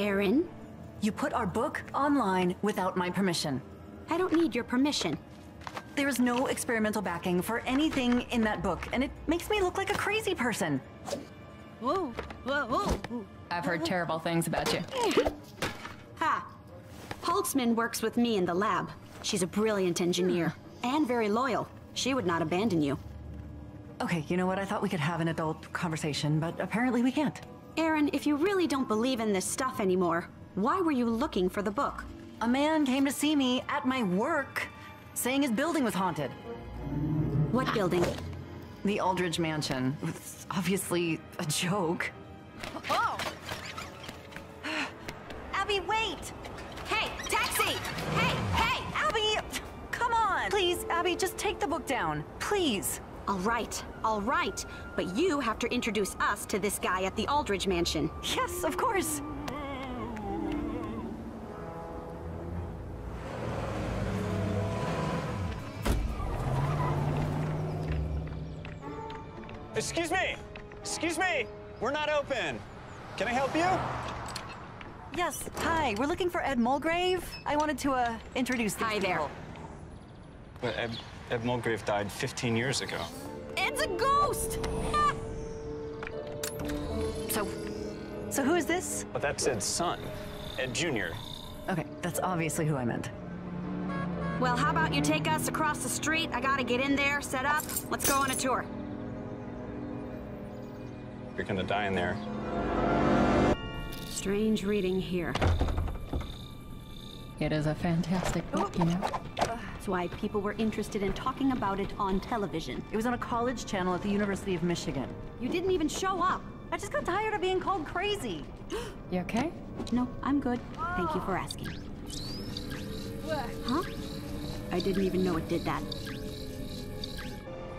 Erin, You put our book online without my permission. I don't need your permission. There's no experimental backing for anything in that book, and it makes me look like a crazy person. Whoa, whoa, whoa. I've heard terrible things about you. Ha! Holtzman works with me in the lab. She's a brilliant engineer and very loyal. She would not abandon you. Okay, you know what? I thought we could have an adult conversation, but apparently we can't. Erin, if you really don't believe in this stuff anymore, why were you looking for the book? A man came to see me at my work, saying his building was haunted. What building? The Aldridge Mansion. It's obviously a joke. Oh! Abby, wait! Hey, taxi! Hey, hey! Abby! Come on! Please, Abby, just take the book down. Please. All right, all right. But you have to introduce us to this guy at the Aldridge Mansion. Yes, of course. Excuse me! Excuse me! We're not open. Can I help you? Yes, hi. We're looking for Ed Mulgrave. I wanted to, uh, introduce these Hi there. But Ed, Ed Mulgrave died 15 years ago. It's a ghost! So, so who is this? But that's Ed's son, Ed Jr. Okay, that's obviously who I meant. Well, how about you take us across the street? I gotta get in there, set up. Let's go on a tour. You're gonna die in there. Strange reading here. It is a fantastic book, you know. That's why people were interested in talking about it on television. It was on a college channel at the University of Michigan. You didn't even show up. I just got tired of being called crazy. You okay? No, I'm good. Thank you for asking. Huh? I didn't even know it did that.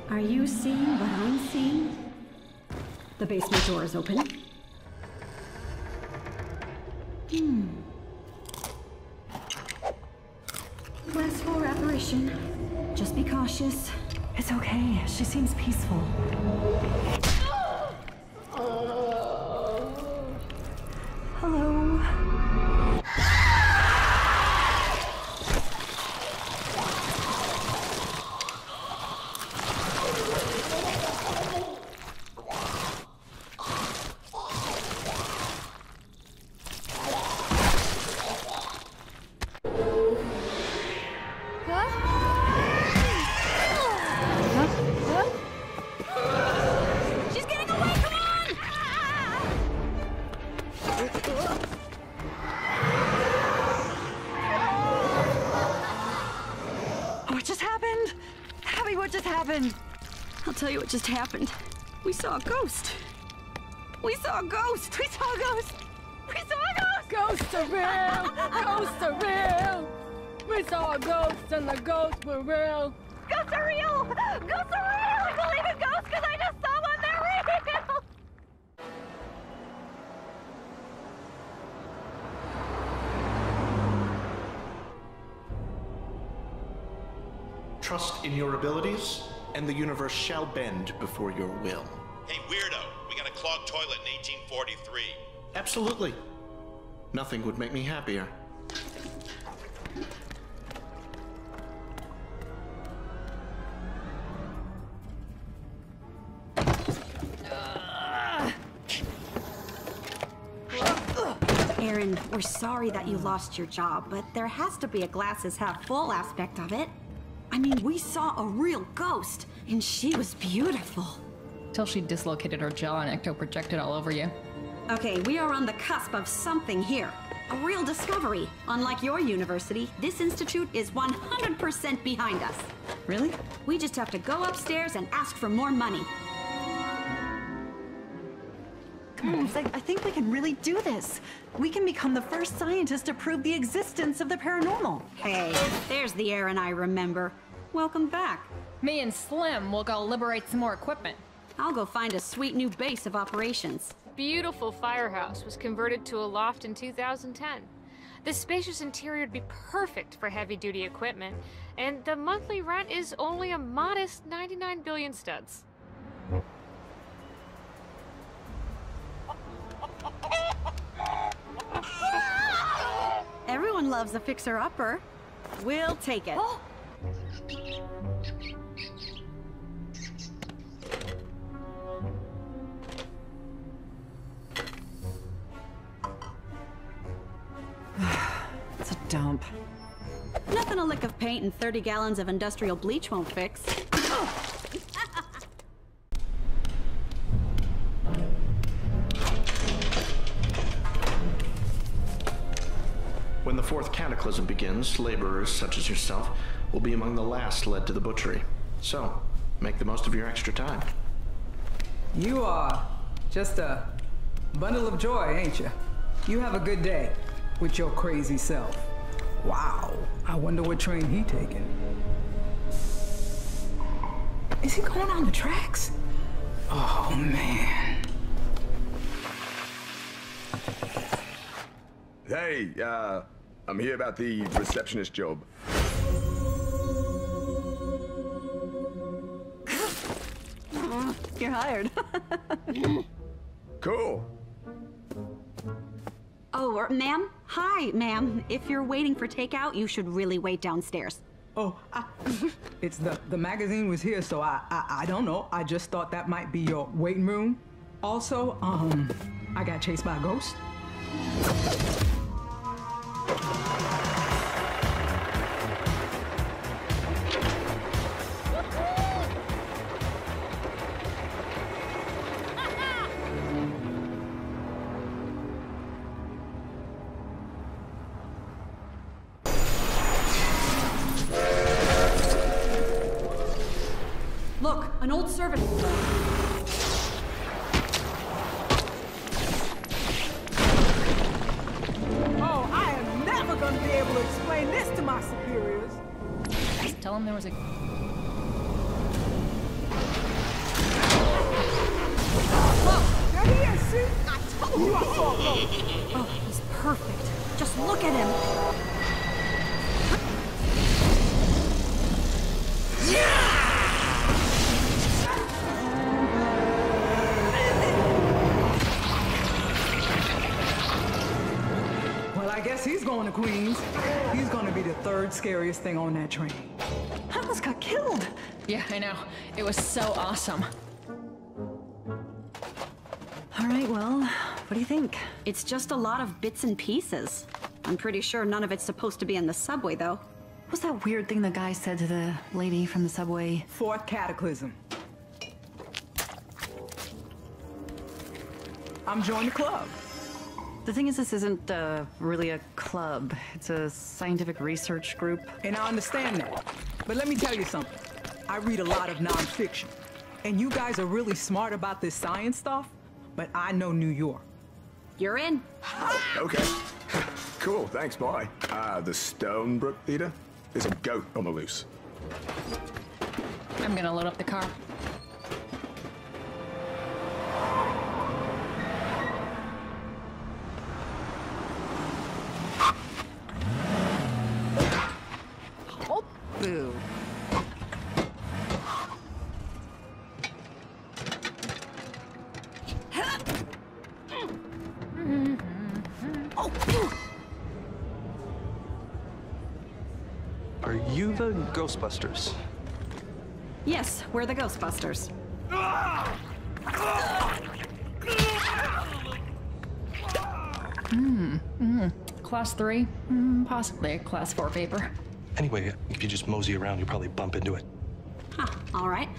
Are you seeing what I'm seeing? The basement door is open. Hmm. Class 4 apparition. Just be cautious. It's okay. She seems peaceful. I'll tell you what just happened. We saw a ghost. We saw a ghost. We saw a ghost. We saw a ghost. Ghosts are real! Ghosts are real! We saw a ghost and the ghosts were real! Ghosts are real. Ghosts are real. I believe in ghosts because I just saw one. They're real. Trust in your abilities, and the universe shall bend before your will. Hey, weirdo, we got a clogged toilet in 1843. Absolutely. Nothing would make me happier. Erin, we're sorry that you lost your job, but there has to be a glasses half full aspect of it. I mean, we saw a real ghost, and she was beautiful. Till she dislocated her jaw and ecto-projected all over you. Okay, we are on the cusp of something here. A real discovery. Unlike your university, this institute is 100% behind us. Really? We just have to go upstairs and ask for more money. Come on, I, I think we can really do this. We can become the first scientists to prove the existence of the paranormal. Hey, there's the Erin I remember. Welcome back. Me and Slim will go liberate some more equipment. I'll go find a sweet new base of operations. Beautiful firehouse was converted to a loft in 2010. The spacious interior would be perfect for heavy duty equipment, and the monthly rent is only a modest 99 billion studs. Loves a fixer-upper. We'll take it. Oh. It's a dump. Nothing a lick of paint and 30 gallons of industrial bleach won't fix. Fourth cataclysm begins, laborers such as yourself will be among the last led to the butchery. So, make the most of your extra time. You are just a bundle of joy, ain't you? You have a good day with your crazy self. Wow, I wonder what train he taking. Is he going on the tracks? Oh man. Hey, uh, I'm here about the receptionist job. You're hired. Cool. Oh, ma'am? Hi, ma'am. If you're waiting for takeout, you should really wait downstairs. Oh, I, it's the the magazine was here, so I, I I don't know. I just thought that might be your waiting room. Also, um, I got chased by a ghost. Look, an old servant. Oh, I am never gonna be able to explain this to my superiors. Just tell him there was a. There he is, see? I told you I saw ghost. Oh, he's perfect. Just look at him. Going to Queens. He's gonna be the third scariest thing on that train. I almost got killed. Yeah, I know. It was so awesome. All right, well, what do you think? It's just a lot of bits and pieces. I'm pretty sure none of it's supposed to be in the subway, though. What's that weird thing the guy said to the lady from the subway? Fourth cataclysm. I'm joining the club. The thing is, this isn't uh, really a club. It's a scientific research group. And I understand that. But let me tell you something. I read a lot of nonfiction. And you guys are really smart about this science stuff, but I know New York. You're in. Okay. cool, thanks, boy. Uh, the Stonebrook Theater? There's a goat on the loose. I'm gonna load up the car. The Ghostbusters? Yes, we're the Ghostbusters. Hmm. Class three, mm, possibly a class four paper. Anyway, if you just mosey around, you'll probably bump into it. Huh, all right.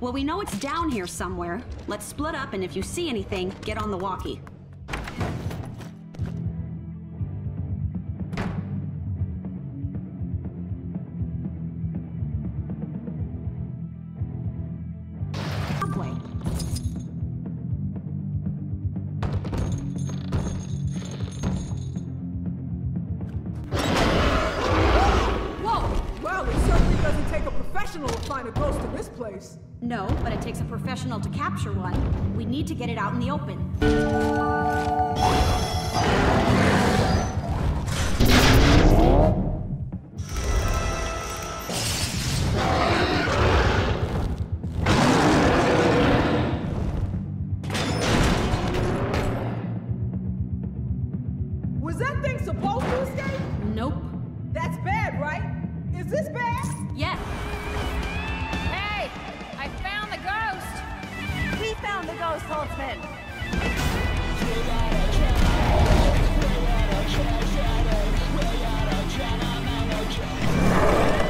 Well, we know it's down here somewhere. Let's split up, and if you see anything, get on the walkie. Professional to find a ghost in this place. No, but it takes a professional to capture one. We need to get it out in the open. Was that thing supposed to escape? Nope. That's bad, right? Is this bad? Yeah. Found the ghost, Holtzman. Uh-oh.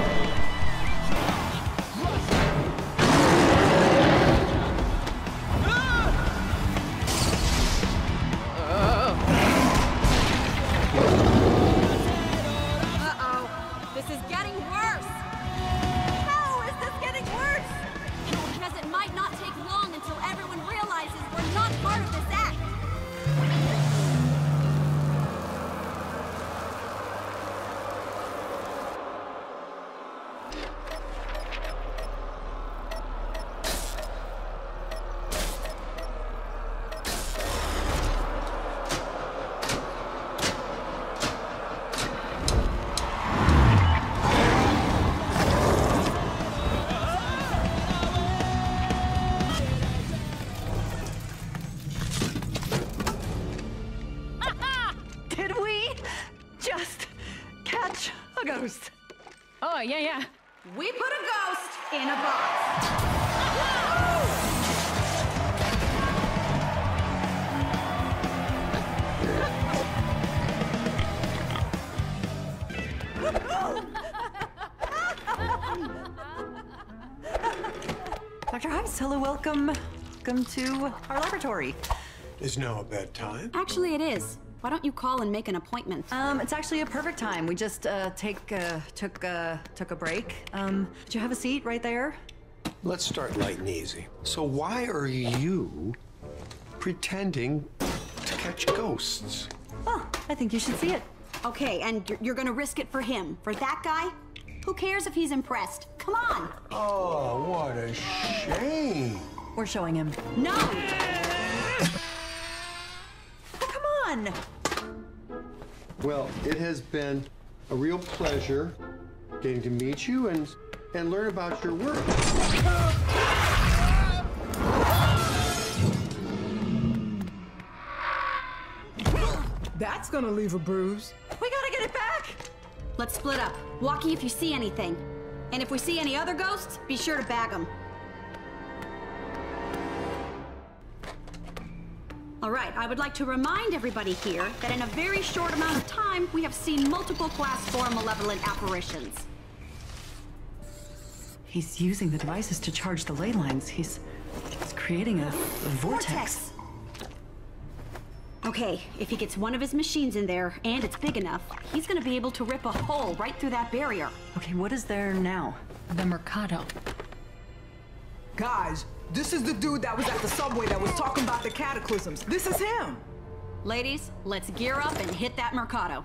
Dr. Hello, welcome. Welcome to our laboratory. Is now a bad time? Actually, it is. Why don't you call and make an appointment? Um, it's actually a perfect time. We just uh, take uh, took uh, took a break. Um, did you have a seat right there? Let's start light and easy. So why are you pretending to catch ghosts? Oh, I think you should see it. Okay, and you're, you're gonna risk it for him. For that guy? Who cares if he's impressed? Come on! Oh, what a shame. We're showing him. No! Come on. Well, it has been a real pleasure getting to meet you and and learn about your work. That's gonna leave a bruise. Let's split up. Walkie if you see anything. And if we see any other ghosts, be sure to bag them. All right, I would like to remind everybody here that in a very short amount of time, we have seen multiple Class 4 malevolent apparitions. He's using the devices to charge the ley lines. He's, he's creating a, a vortex. Okay, if he gets one of his machines in there, and it's big enough, he's gonna be able to rip a hole right through that barrier. Okay, what is there now? The Mercado. Guys, this is the dude that was at the subway that was talking about the cataclysms. This is him. Ladies, let's gear up and hit that Mercado.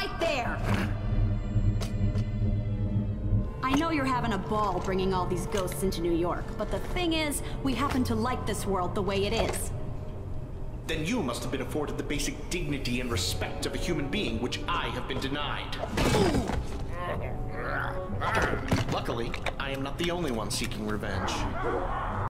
Right there! I know you're having a ball bringing all these ghosts into New York, but the thing is, we happen to like this world the way it is. Then you must have been afforded the basic dignity and respect of a human being, which I have been denied. Luckily, I am not the only one seeking revenge.